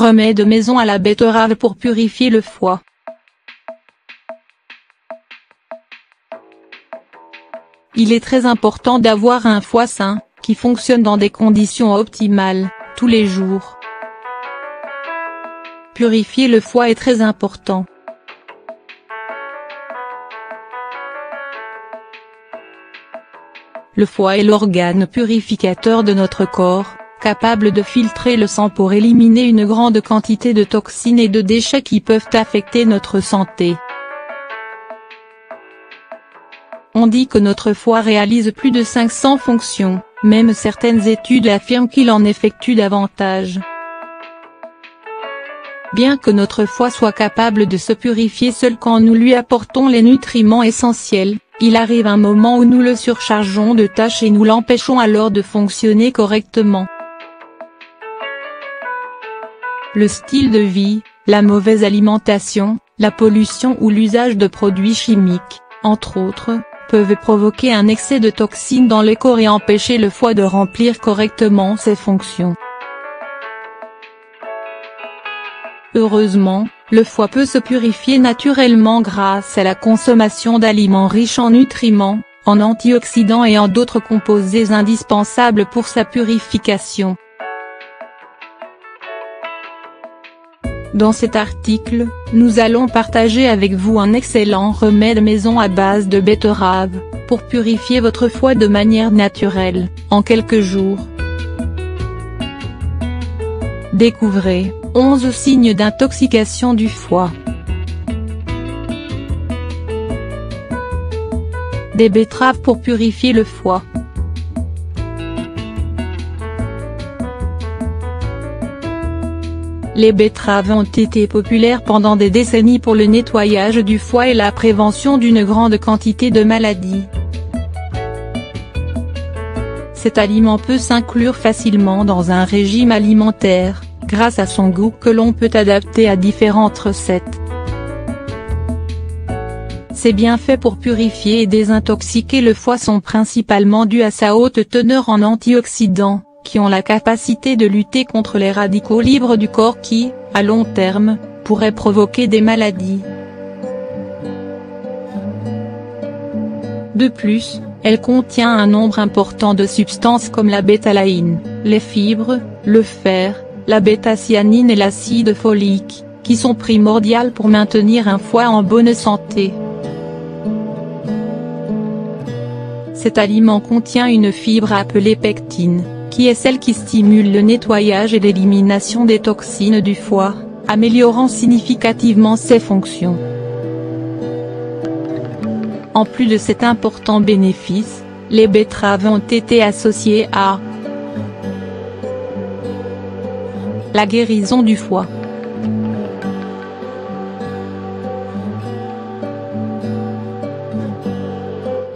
Remède maison à la betterave pour purifier le foie. Il est très important d'avoir un foie sain, qui fonctionne dans des conditions optimales, tous les jours. Purifier le foie est très important. Le foie est l'organe purificateur de notre corps, capable de filtrer le sang pour éliminer une grande quantité de toxines et de déchets qui peuvent affecter notre santé. On dit que notre foie réalise plus de 500 fonctions, même certaines études affirment qu'il en effectue davantage. Bien que notre foie soit capable de se purifier seul quand nous lui apportons les nutriments essentiels, il arrive un moment où nous le surchargeons de tâches et nous l'empêchons alors de fonctionner correctement. Le style de vie, la mauvaise alimentation, la pollution ou l'usage de produits chimiques, entre autres, peuvent provoquer un excès de toxines dans le corps et empêcher le foie de remplir correctement ses fonctions. Heureusement, le foie peut se purifier naturellement grâce à la consommation d'aliments riches en nutriments, en antioxydants et en d'autres composés indispensables pour sa purification. Dans cet article, nous allons partager avec vous un excellent remède maison à base de betterave, pour purifier votre foie de manière naturelle, en quelques jours. Découvrez, 11 signes d'intoxication du foie. Des betteraves pour purifier le foie. Les betteraves ont été populaires pendant des décennies pour le nettoyage du foie et la prévention d'une grande quantité de maladies. Cet aliment peut s'inclure facilement dans un régime alimentaire, grâce à son goût que l'on peut adapter à différentes recettes. Ces bienfaits pour purifier et désintoxiquer le foie sont principalement dus à sa haute teneur en antioxydants qui ont la capacité de lutter contre les radicaux libres du corps qui, à long terme, pourraient provoquer des maladies. De plus, elle contient un nombre important de substances comme la bétalaïne, les fibres, le fer, la bétacyanine et l'acide folique, qui sont primordiales pour maintenir un foie en bonne santé. Cet aliment contient une fibre appelée pectine, est celle qui stimule le nettoyage et l'élimination des toxines du foie, améliorant significativement ses fonctions. En plus de cet important bénéfice, les betteraves ont été associées à la guérison du foie.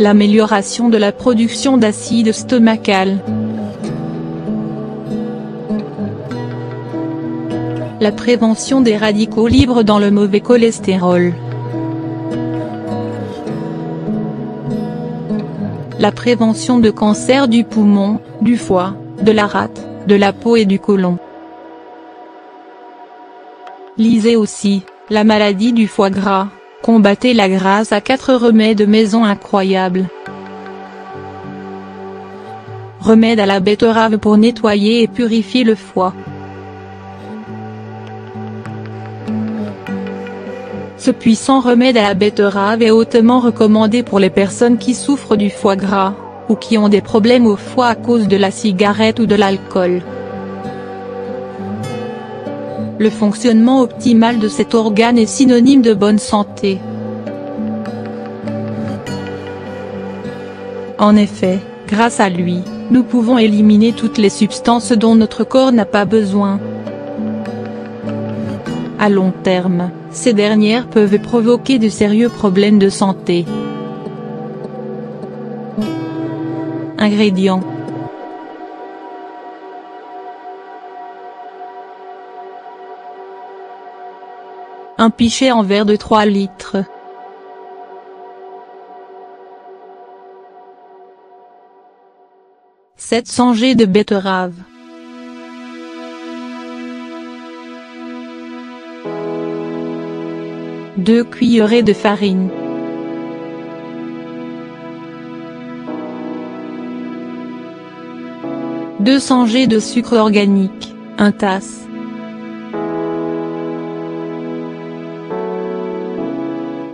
L'amélioration de la production d'acide stomacal. La prévention des radicaux libres dans le mauvais cholestérol. La prévention de cancer du poumon, du foie, de la rate, de la peau et du côlon. Lisez aussi, la maladie du foie gras, combattez-la grâce à quatre remèdes maison incroyables. Remède à la betterave pour nettoyer et purifier le foie. Ce puissant remède à la betterave est hautement recommandé pour les personnes qui souffrent du foie gras, ou qui ont des problèmes au foie à cause de la cigarette ou de l'alcool. Le fonctionnement optimal de cet organe est synonyme de bonne santé. En effet, grâce à lui, nous pouvons éliminer toutes les substances dont notre corps n'a pas besoin. À long terme, ces dernières peuvent provoquer de sérieux problèmes de santé. Ingrédients Un pichet en verre de 3 litres. « 700 g de betterave. 2 cuillerées de farine. « 200 g de sucre organique, 1 tasse. «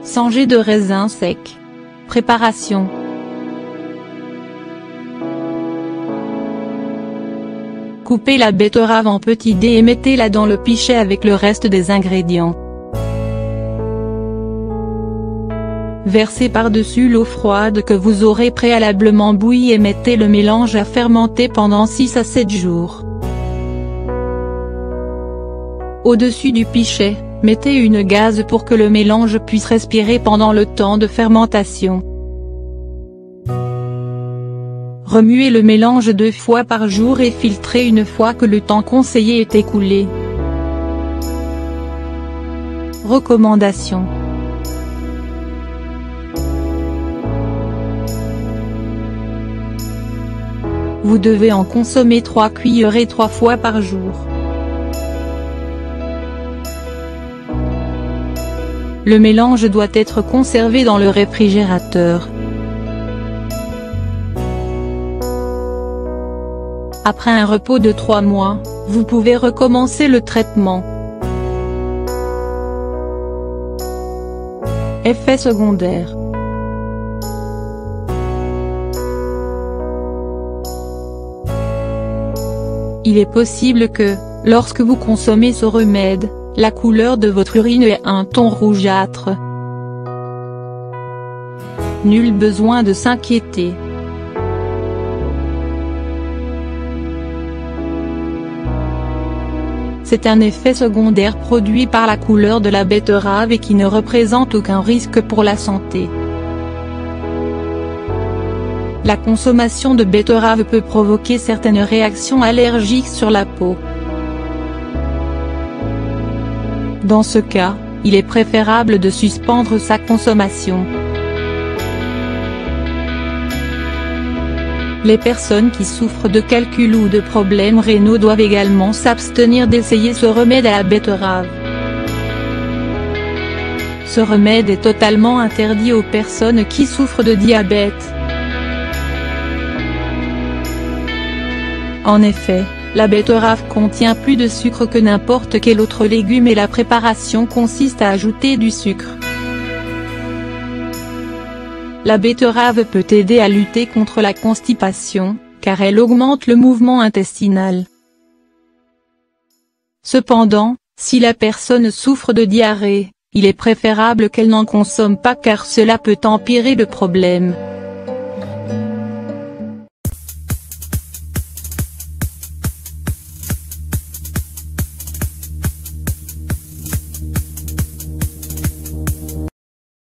100 g de raisin sec. Préparation Coupez la betterave en petits dés et mettez-la dans le pichet avec le reste des ingrédients. Versez par-dessus l'eau froide que vous aurez préalablement bouillie et mettez le mélange à fermenter pendant 6 à 7 jours. Au-dessus du pichet, mettez une gaze pour que le mélange puisse respirer pendant le temps de fermentation. Remuez le mélange deux fois par jour et filtrez une fois que le temps conseillé est écoulé. Recommandation Vous devez en consommer 3 cuillerées 3 fois par jour. Le mélange doit être conservé dans le réfrigérateur. Après un repos de 3 mois, vous pouvez recommencer le traitement. Effet secondaire Il est possible que, lorsque vous consommez ce remède, la couleur de votre urine ait un ton rougeâtre. Nul besoin de s'inquiéter. C'est un effet secondaire produit par la couleur de la betterave et qui ne représente aucun risque pour la santé. La consommation de betterave peut provoquer certaines réactions allergiques sur la peau. Dans ce cas, il est préférable de suspendre sa consommation. Les personnes qui souffrent de calcul ou de problèmes rénaux doivent également s'abstenir d'essayer ce remède à la betterave. Ce remède est totalement interdit aux personnes qui souffrent de diabète. En effet, la betterave contient plus de sucre que n'importe quel autre légume et la préparation consiste à ajouter du sucre. La betterave peut aider à lutter contre la constipation, car elle augmente le mouvement intestinal. Cependant, si la personne souffre de diarrhée, il est préférable qu'elle n'en consomme pas car cela peut empirer le problème.